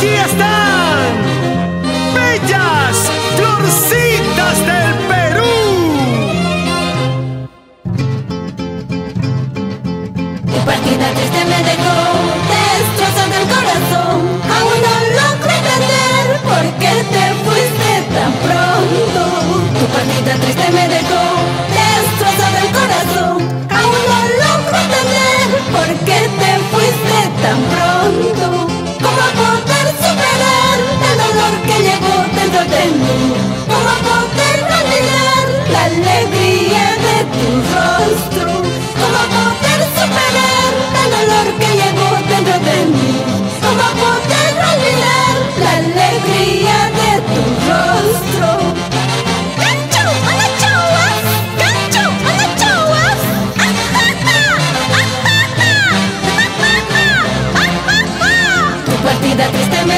aqui está.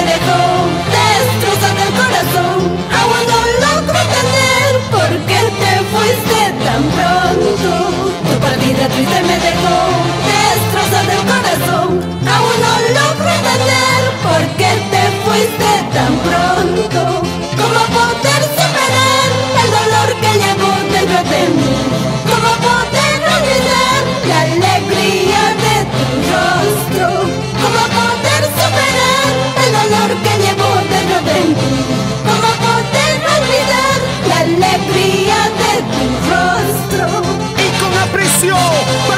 let it go. Con